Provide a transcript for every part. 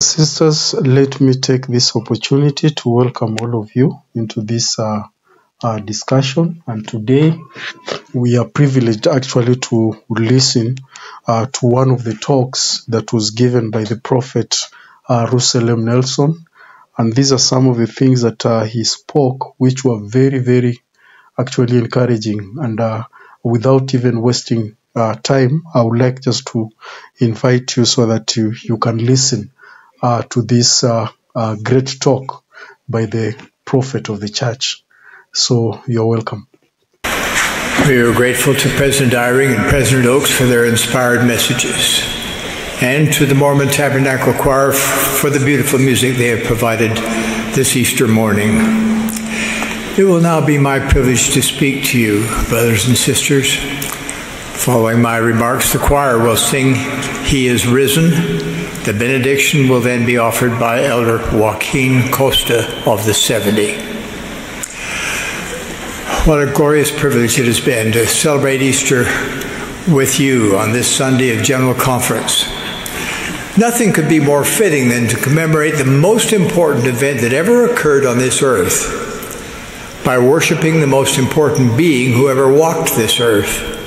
Sisters, let me take this opportunity to welcome all of you into this uh, uh, discussion. And today we are privileged actually to listen uh, to one of the talks that was given by the prophet uh, Russell M. Nelson. And these are some of the things that uh, he spoke, which were very, very actually encouraging. And uh, without even wasting uh, time, I would like just to invite you so that you, you can listen to this uh, uh, great talk by the prophet of the church. So you're welcome. We are grateful to President Eyring and President Oaks for their inspired messages, and to the Mormon Tabernacle Choir for the beautiful music they have provided this Easter morning. It will now be my privilege to speak to you, brothers and sisters. Following my remarks, the choir will sing He is Risen. The benediction will then be offered by Elder Joaquin Costa of the 70. What a glorious privilege it has been to celebrate Easter with you on this Sunday of General Conference. Nothing could be more fitting than to commemorate the most important event that ever occurred on this earth by worshiping the most important being who ever walked this earth.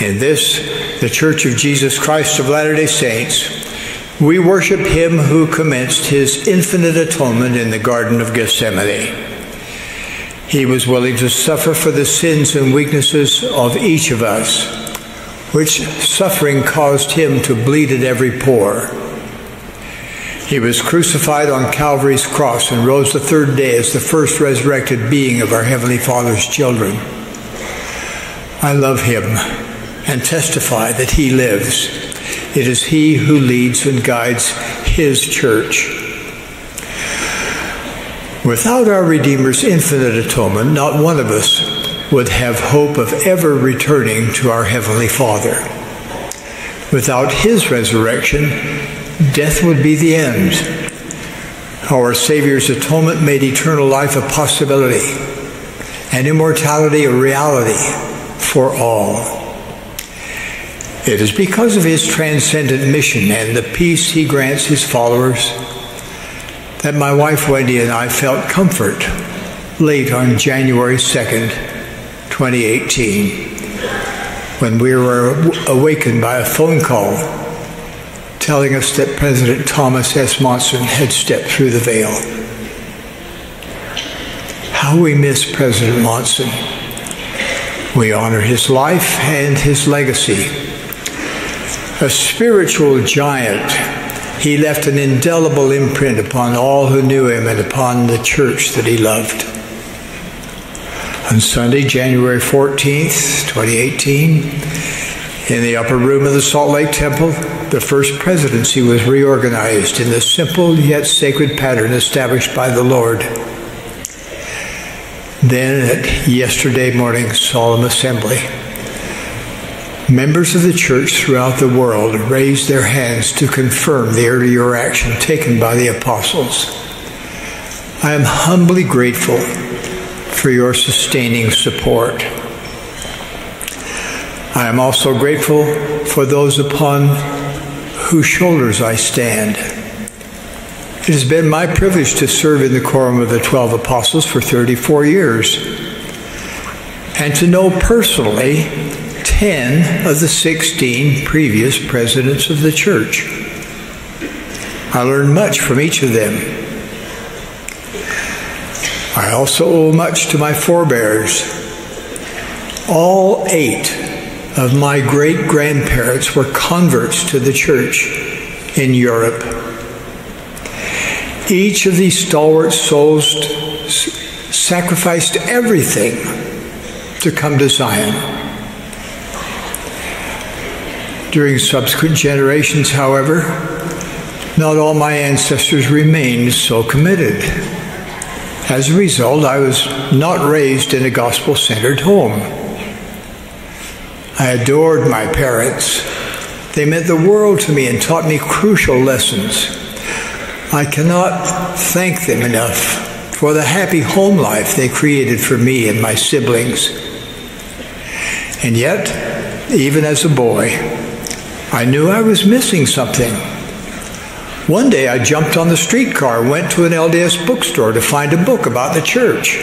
In this, the Church of Jesus Christ of Latter day Saints, we worship Him who commenced His infinite atonement in the Garden of Gethsemane. He was willing to suffer for the sins and weaknesses of each of us, which suffering caused him to bleed at every pore. He was crucified on Calvary's cross and rose the third day as the first resurrected being of our Heavenly Father's children. I love him and testify that he lives. It is he who leads and guides his church. Without our Redeemer's infinite atonement, not one of us would have hope of ever returning to our Heavenly Father. Without His resurrection, death would be the end. Our Savior's atonement made eternal life a possibility and immortality a reality for all. It is because of his transcendent mission and the peace he grants his followers that my wife Wendy and I felt comfort late on January 2nd, 2018, when we were awakened by a phone call telling us that President Thomas S. Monson had stepped through the veil. How we miss President Monson. We honor his life and his legacy. A spiritual giant he left an indelible imprint upon all who knew him and upon the church that he loved. On Sunday, January 14th, 2018, in the upper room of the Salt Lake Temple, the first presidency was reorganized in the simple yet sacred pattern established by the Lord. Then, at yesterday morning's solemn assembly, Members of the church throughout the world raised their hands to confirm the earlier action taken by the apostles. I am humbly grateful for your sustaining support. I am also grateful for those upon whose shoulders I stand. It has been my privilege to serve in the quorum of the 12 apostles for 34 years and to know personally 10 of the 16 previous presidents of the church. I learned much from each of them. I also owe much to my forebears. All eight of my great grandparents were converts to the church in Europe. Each of these stalwart souls sacrificed everything to come to Zion. During subsequent generations, however, not all my ancestors remained so committed. As a result, I was not raised in a gospel centered home. I adored my parents. They meant the world to me and taught me crucial lessons. I cannot thank them enough for the happy home life they created for me and my siblings. And yet, even as a boy, I knew I was missing something. One day I jumped on the streetcar, went to an LDS bookstore to find a book about the church.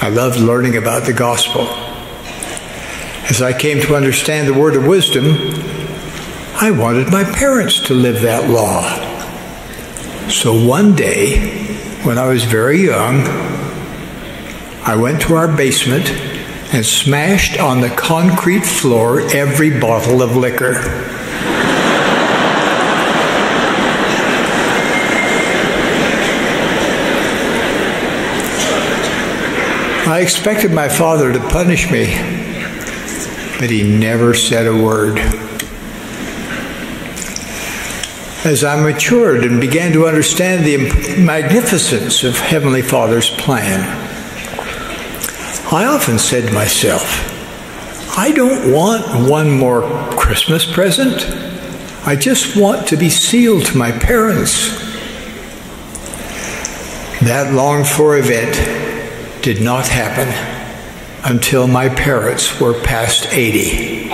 I loved learning about the gospel. As I came to understand the word of wisdom, I wanted my parents to live that law. So one day, when I was very young, I went to our basement and smashed on the concrete floor every bottle of liquor. I expected my father to punish me, but he never said a word. As I matured and began to understand the magnificence of Heavenly Father's plan, I often said to myself, I don't want one more Christmas present. I just want to be sealed to my parents. That longed for event did not happen until my parents were past 80.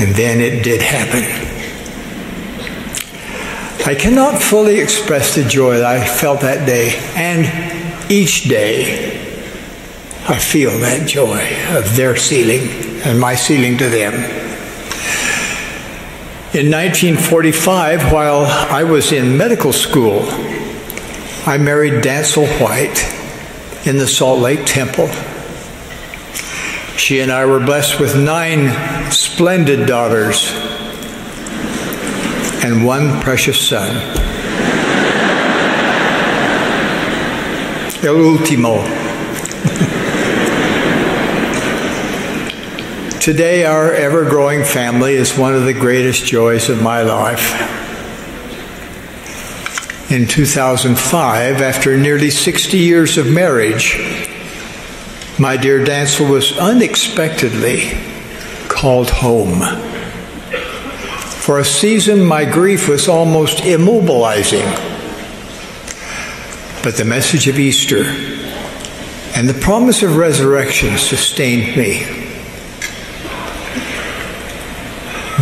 And then it did happen. I cannot fully express the joy that I felt that day, and each day I feel that joy of their sealing and my sealing to them. In 1945, while I was in medical school, I married Dantzel White in the Salt Lake Temple. She and I were blessed with nine splendid daughters and one precious son. El último. Today, our ever growing family is one of the greatest joys of my life. In 2005, after nearly 60 years of marriage, my dear Dantzel was unexpectedly called home. For a season, my grief was almost immobilizing. But the message of Easter and the promise of resurrection sustained me.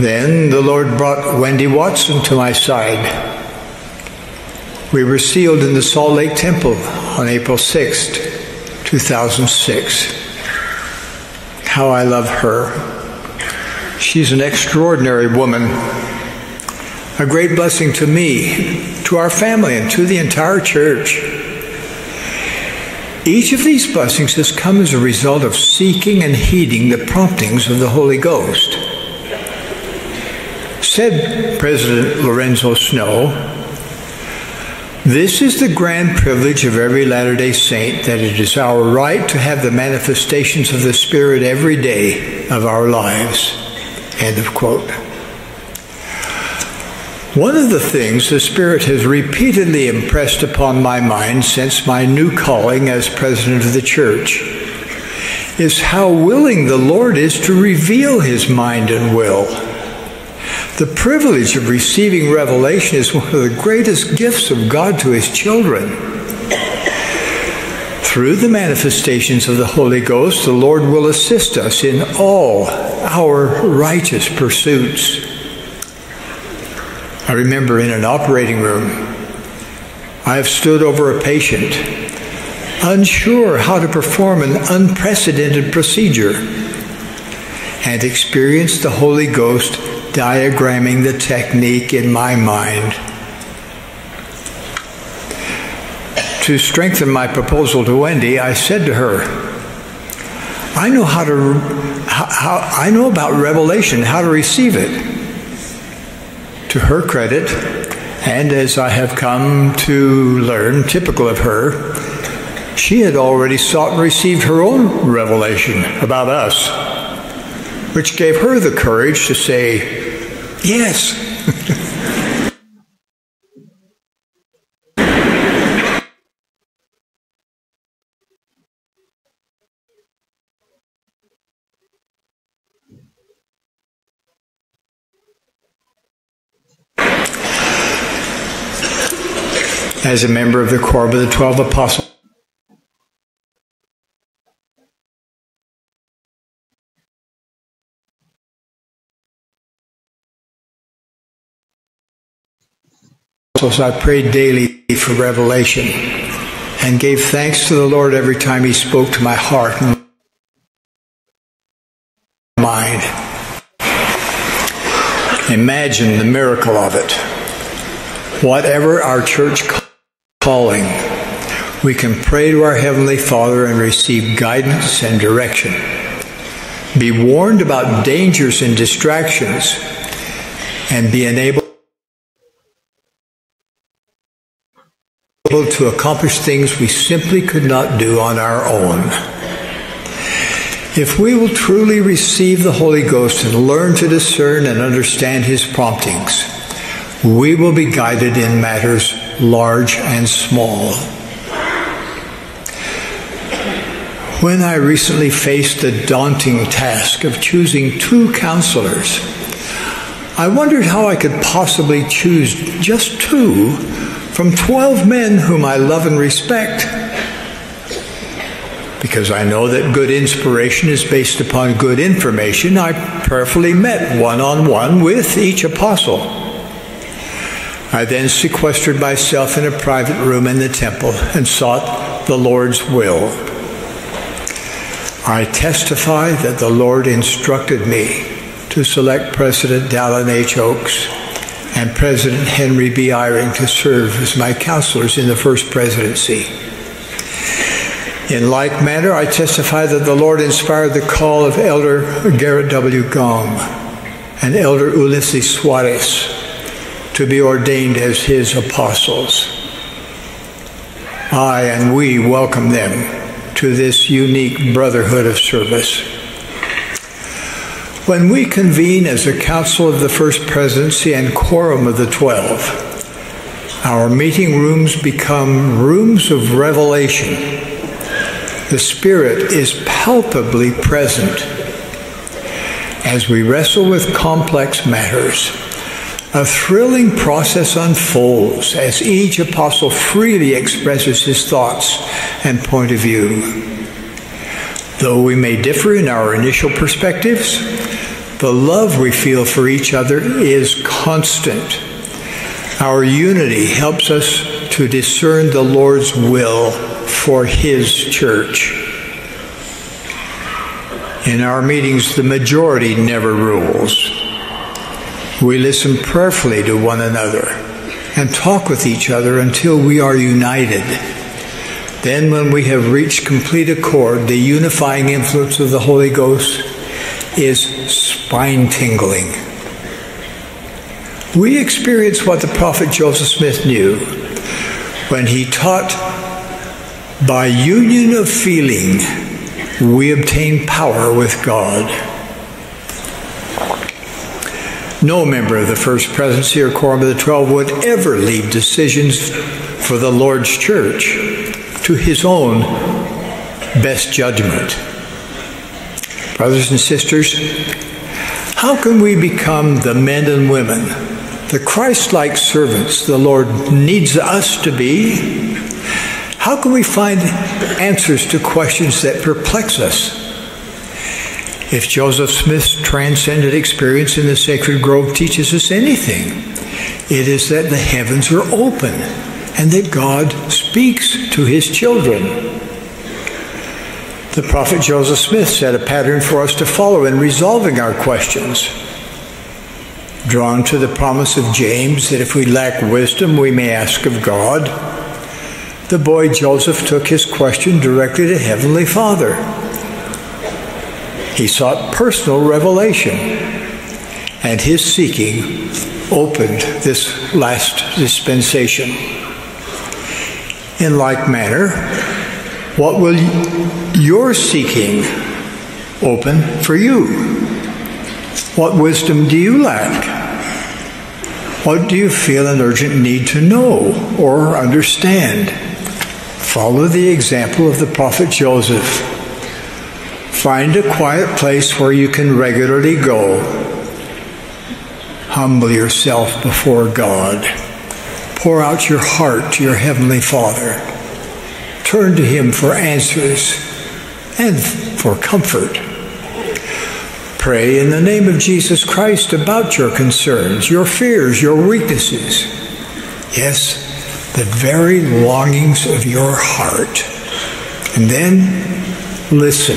Then the Lord brought Wendy Watson to my side. We were sealed in the Salt Lake Temple on April 6th, 2006. How I love her She's an extraordinary woman, a great blessing to me, to our family, and to the entire church. Each of these blessings has come as a result of seeking and heeding the promptings of the Holy Ghost. Said President Lorenzo Snow, this is the grand privilege of every Latter day Saint that it is our right to have the manifestations of the Spirit every day of our lives. End of quote. One of the things the Spirit has repeatedly impressed upon my mind since my new calling as president of the church is how willing the Lord is to reveal his mind and will. The privilege of receiving revelation is one of the greatest gifts of God to his children. Through the manifestations of the Holy Ghost, the Lord will assist us in all our righteous pursuits. I remember in an operating room, I have stood over a patient, unsure how to perform an unprecedented procedure, and experienced the Holy Ghost diagramming the technique in my mind. To strengthen my proposal to Wendy, I said to her, I know how to how, I know about revelation, how to receive it. To her credit, and as I have come to learn, typical of her, she had already sought and received her own revelation about us, which gave her the courage to say, Yes. as a member of the Quorum of the Twelve Apostles. Apostles, I prayed daily for revelation and gave thanks to the Lord every time He spoke to my heart and mind. Imagine the miracle of it. Whatever our church calling, we can pray to our Heavenly Father and receive guidance and direction. Be warned about dangers and distractions and be enabled to accomplish things we simply could not do on our own. If we will truly receive the Holy Ghost and learn to discern and understand His promptings, we will be guided in matters large and small. When I recently faced the daunting task of choosing two counselors, I wondered how I could possibly choose just two from 12 men whom I love and respect. Because I know that good inspiration is based upon good information, I prayerfully met one on one with each apostle. I then sequestered myself in a private room in the temple and sought the Lord's will. I testify that the Lord instructed me to select President Dallin H. Oaks and President Henry B. Eyring to serve as my counselors in the first presidency. In like manner, I testify that the Lord inspired the call of Elder Gerrit W. Gong and Elder Ulisses Soares to be ordained as his apostles. I and we welcome them to this unique brotherhood of service. When we convene as a council of the First Presidency and quorum of the Twelve, our meeting rooms become rooms of revelation. The Spirit is palpably present. As we wrestle with complex matters, a thrilling process unfolds as each apostle freely expresses his thoughts and point of view. Though we may differ in our initial perspectives, the love we feel for each other is constant. Our unity helps us to discern the Lord's will for His church. In our meetings, the majority never rules. We listen prayerfully to one another and talk with each other until we are united. Then, when we have reached complete accord, the unifying influence of the Holy Ghost is spine tingling. We experience what the prophet Joseph Smith knew when he taught by union of feeling we obtain power with God. No member of the First Presidency or Quorum of the Twelve would ever leave decisions for the Lord's church to his own best judgment. Brothers and sisters, how can we become the men and women, the Christ like servants the Lord needs us to be? How can we find answers to questions that perplex us? If Joseph Smith's transcendent experience in the sacred grove teaches us anything, it is that the heavens are open and that God speaks to his children. The prophet Joseph Smith set a pattern for us to follow in resolving our questions. Drawn to the promise of James that if we lack wisdom, we may ask of God, the boy Joseph took his question directly to Heavenly Father. He sought personal revelation, and his seeking opened this last dispensation. In like manner, what will your seeking open for you? What wisdom do you lack? What do you feel an urgent need to know or understand? Follow the example of the prophet Joseph. Find a quiet place where you can regularly go. Humble yourself before God. Pour out your heart to your Heavenly Father. Turn to Him for answers and for comfort. Pray in the name of Jesus Christ about your concerns, your fears, your weaknesses. Yes, the very longings of your heart. And then listen.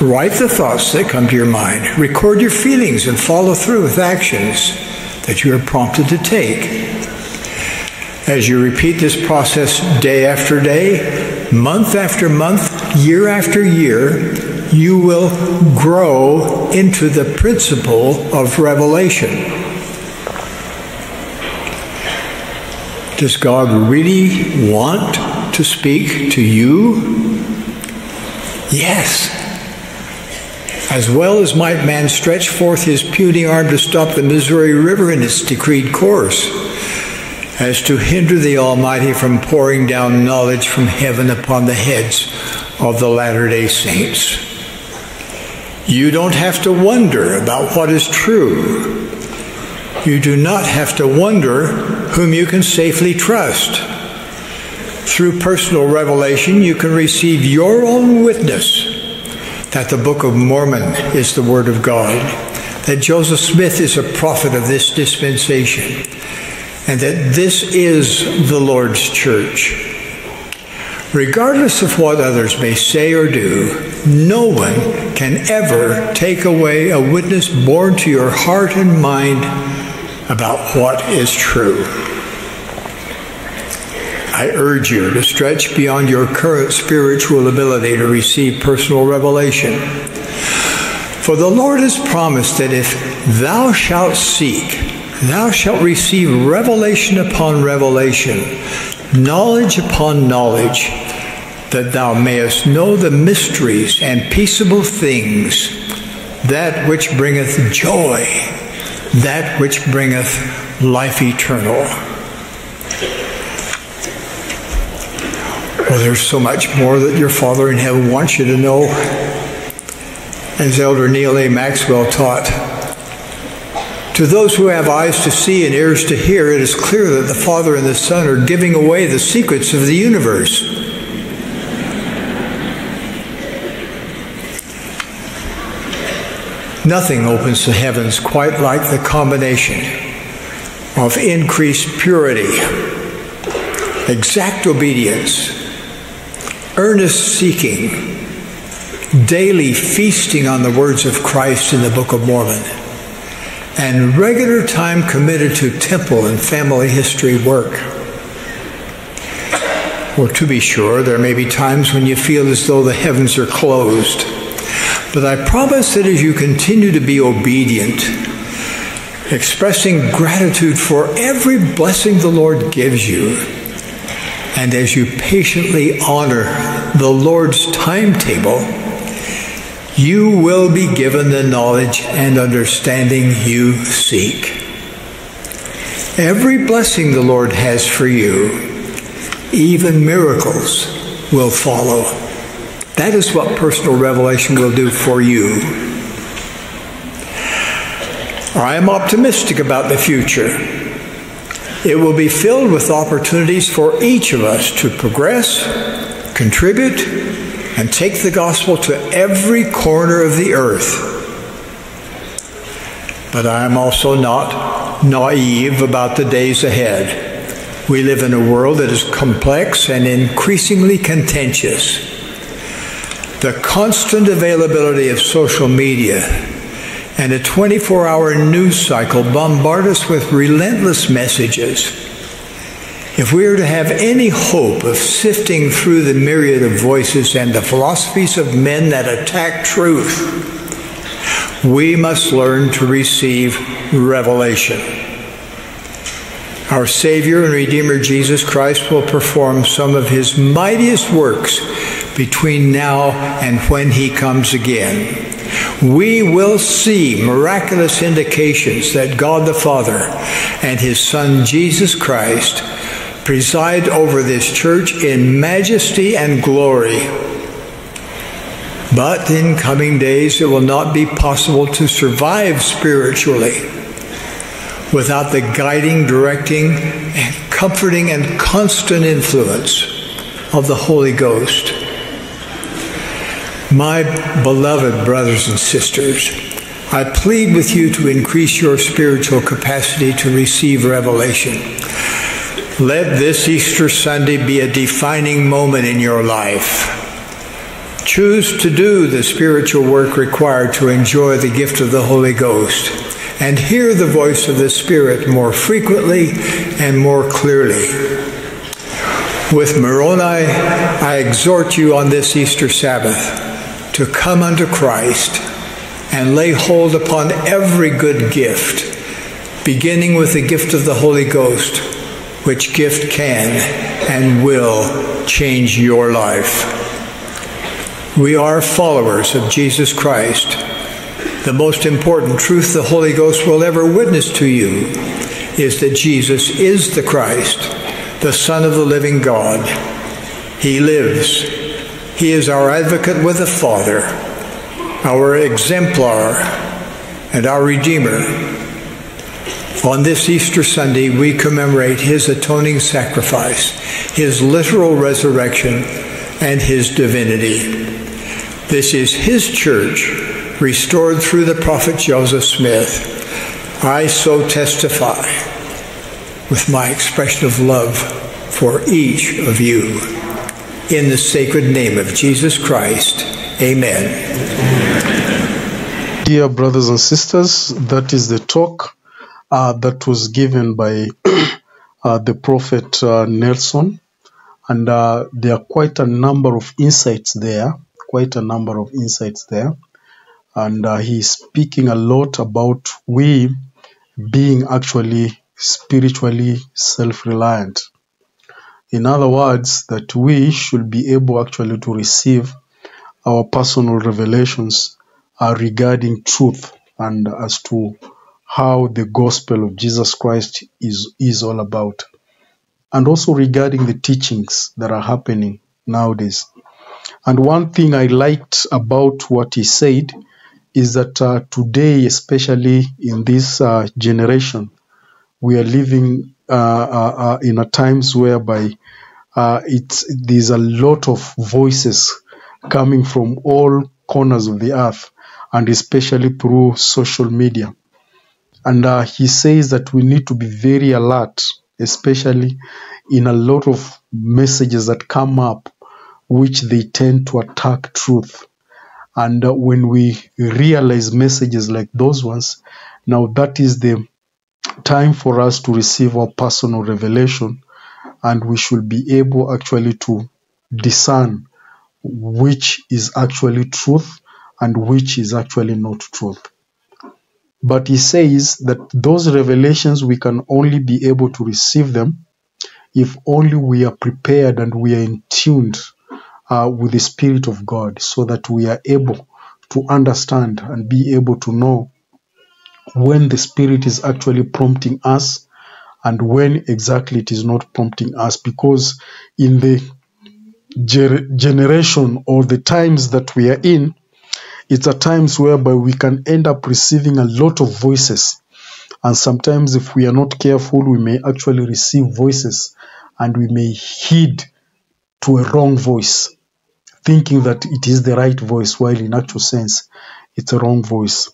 Write the thoughts that come to your mind. Record your feelings and follow through with actions that you are prompted to take. As you repeat this process day after day, month after month, year after year, you will grow into the principle of revelation. Does God really want to speak to you? Yes. As well as might man stretch forth his puny arm to stop the Missouri River in its decreed course, as to hinder the Almighty from pouring down knowledge from heaven upon the heads of the Latter day Saints. You don't have to wonder about what is true. You do not have to wonder whom you can safely trust. Through personal revelation, you can receive your own witness that the Book of Mormon is the Word of God, that Joseph Smith is a prophet of this dispensation, and that this is the Lord's church. Regardless of what others may say or do, no one can ever take away a witness born to your heart and mind about what is true. I urge you to stretch beyond your current spiritual ability to receive personal revelation. For the Lord has promised that if thou shalt seek, thou shalt receive revelation upon revelation, knowledge upon knowledge, that thou mayest know the mysteries and peaceable things, that which bringeth joy, that which bringeth life eternal. Well, there's so much more that your Father in heaven wants you to know. As Elder Neal A. Maxwell taught, to those who have eyes to see and ears to hear, it is clear that the Father and the Son are giving away the secrets of the universe. Nothing opens the heavens quite like the combination of increased purity, exact obedience, earnest seeking, daily feasting on the words of Christ in the Book of Mormon, and regular time committed to temple and family history work. Or to be sure, there may be times when you feel as though the heavens are closed. But I promise that as you continue to be obedient, expressing gratitude for every blessing the Lord gives you, and as you patiently honor the Lord's timetable, you will be given the knowledge and understanding you seek. Every blessing the Lord has for you, even miracles, will follow. That is what personal revelation will do for you. I am optimistic about the future. It will be filled with opportunities for each of us to progress, contribute, and take the gospel to every corner of the earth. But I am also not naive about the days ahead. We live in a world that is complex and increasingly contentious. The constant availability of social media and a 24 hour news cycle bombard us with relentless messages. If we are to have any hope of sifting through the myriad of voices and the philosophies of men that attack truth, we must learn to receive revelation. Our Savior and Redeemer Jesus Christ will perform some of his mightiest works between now and when he comes again we will see miraculous indications that God the Father and His Son Jesus Christ preside over this church in majesty and glory. But in coming days, it will not be possible to survive spiritually without the guiding, directing, comforting and constant influence of the Holy Ghost. My beloved brothers and sisters, I plead with you to increase your spiritual capacity to receive revelation. Let this Easter Sunday be a defining moment in your life. Choose to do the spiritual work required to enjoy the gift of the Holy Ghost and hear the voice of the Spirit more frequently and more clearly. With Moroni, I exhort you on this Easter Sabbath to come unto Christ and lay hold upon every good gift, beginning with the gift of the Holy Ghost, which gift can and will change your life. We are followers of Jesus Christ. The most important truth the Holy Ghost will ever witness to you is that Jesus is the Christ, the Son of the living God. He lives. He is our advocate with the Father, our exemplar, and our Redeemer. On this Easter Sunday, we commemorate his atoning sacrifice, his literal resurrection, and his divinity. This is his church, restored through the prophet Joseph Smith. I so testify with my expression of love for each of you. In the sacred name of Jesus Christ, amen. Dear brothers and sisters, that is the talk uh, that was given by uh, the prophet uh, Nelson, and uh, there are quite a number of insights there quite a number of insights there. And uh, he's speaking a lot about we being actually spiritually self reliant. In other words, that we should be able actually to receive our personal revelations uh, regarding truth and as to how the gospel of Jesus Christ is, is all about. And also regarding the teachings that are happening nowadays. And one thing I liked about what he said is that uh, today, especially in this uh, generation, we are living uh, uh, uh in a times whereby uh, it's there's a lot of voices coming from all corners of the earth, and especially through social media. And he says that we need to be very alert, especially in a lot of messages that come up which they tend to attack truth. And when we realize messages like those ones, now that is the time for us to receive our personal revelation, and we should be able actually to discern which is actually truth and which is actually not truth. But he says that those revelations we can only be able to receive them if only we are prepared and we are in tuned uh, with the Spirit of God so that we are able to understand and be able to know when the Spirit is actually prompting us and when exactly it is not prompting us. Because in the ger- generation or the times that we are in, it's a times whereby we can end up receiving a lot of voices. And sometimes, if we are not careful, we may actually receive voices and we may heed to a wrong voice thinking that it is the right voice, while in actual sense, it's a wrong voice.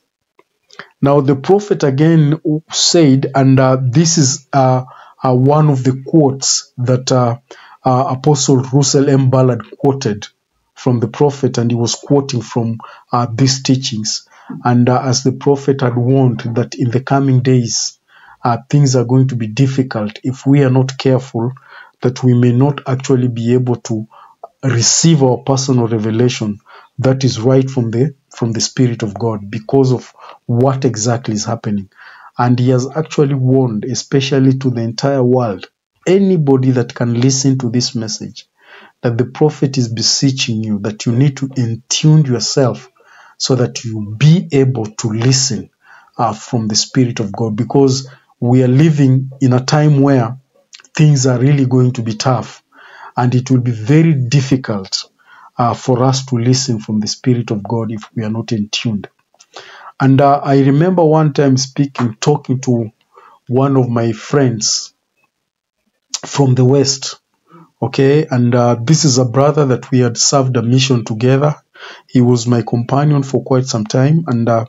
Now, the prophet again said, and uh, this is uh, uh, one of the quotes that uh, uh, Apostle Russell M. Ballard quoted from the prophet, and he was quoting from uh, these teachings. And as the prophet had warned that in the coming days, things are going to be difficult if we are not careful, that we may not actually be able to receive our personal revelation that is right from the from the spirit of god because of what exactly is happening. And he has actually warned especially to the entire world anybody that can listen to this message that the prophet is beseeching you that you need to entune yourself so that you be able to listen uh, from the spirit of god. Because we are living in a time where things are really going to be tough and it will be very difficult uh, for us to listen from the Spirit of God if we are not in tuned. And uh, I remember one time speaking, talking to one of my friends from the West. Okay, and uh, this is a brother that we had served a mission together. He was my companion for quite some time, and uh,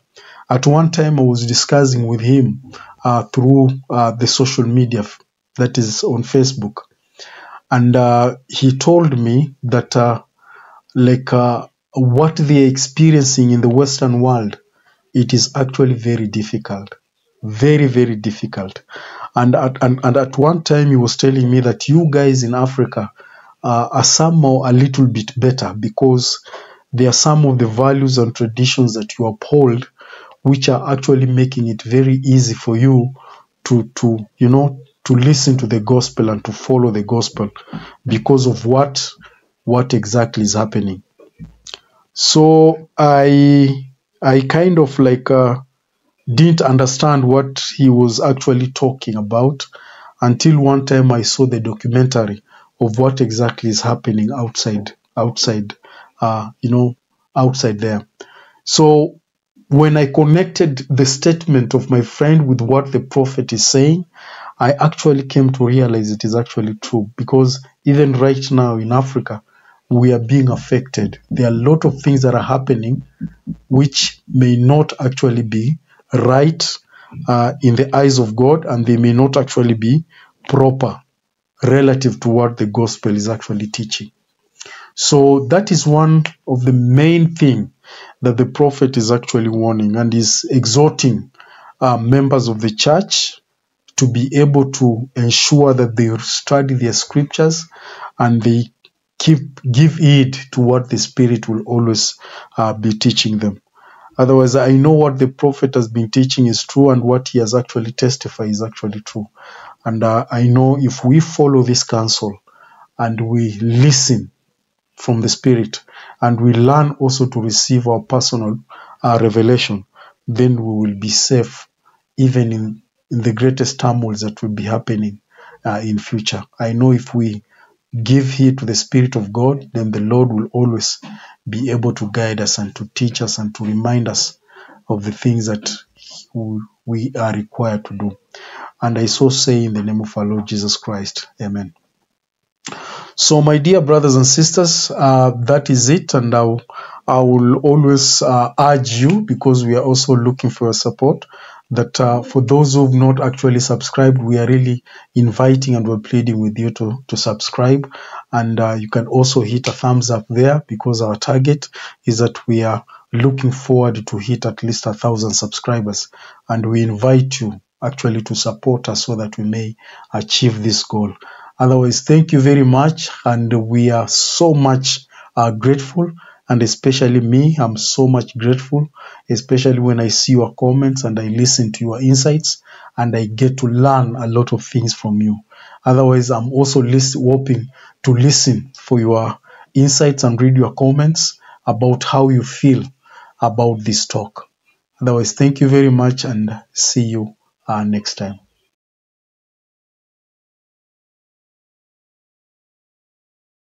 At one time, I was discussing with him uh, through uh, the social media, that is on Facebook, and uh, he told me that like uh, what they're experiencing in the Western world, it is actually very difficult, very very difficult. And at and, and at one time, he was telling me that you guys in Africa uh, are somehow a little bit better because there are some of the values and traditions that you uphold which are actually making it very easy for you to to you know to listen to the gospel and to follow the gospel because of what what exactly is happening so i i kind of like uh, didn't understand what he was actually talking about until one time I saw the documentary of what exactly is happening outside, outside, uh, you know, outside there. So when I connected the statement of my friend with what the prophet is saying, I actually came to realize it is actually true because even right now in Africa, we are being affected. There are a lot of things that are happening which may not actually be right uh, in the eyes of God and they may not actually be proper relative to what the gospel is actually teaching. So that is one of the main thing that the prophet is actually warning and is exhorting uh, members of the church to be able to ensure that they study their scriptures and they keep give heed to what the spirit will always uh, be teaching them otherwise i know what the prophet has been teaching is true and what he has actually testified is actually true and uh, i know if we follow this counsel and we listen from the Spirit, and we learn also to receive our personal uh, revelation, then we will be safe even in, in the greatest turmoils that will be happening uh, in future. I know if we give heed to the Spirit of God, then the Lord will always be able to guide us and to teach us and to remind us of the things that we are required to do. And I so say in the name of our Lord Jesus Christ. Amen. So, my dear brothers and sisters, uh, that is it, and I'll, I will always uh, urge you because we are also looking for your support. That uh, for those who've not actually subscribed, we are really inviting and we're pleading with you to to subscribe, and uh, you can also hit a thumbs up there because our target is that we are looking forward to hit at least a thousand subscribers, and we invite you actually to support us so that we may achieve this goal. Otherwise, thank you very much, and we are so much uh, grateful. And especially me, I'm so much grateful, especially when I see your comments and I listen to your insights and I get to learn a lot of things from you. Otherwise, I'm also list- hoping to listen for your insights and read your comments about how you feel about this talk. Otherwise, thank you very much and see you uh, next time.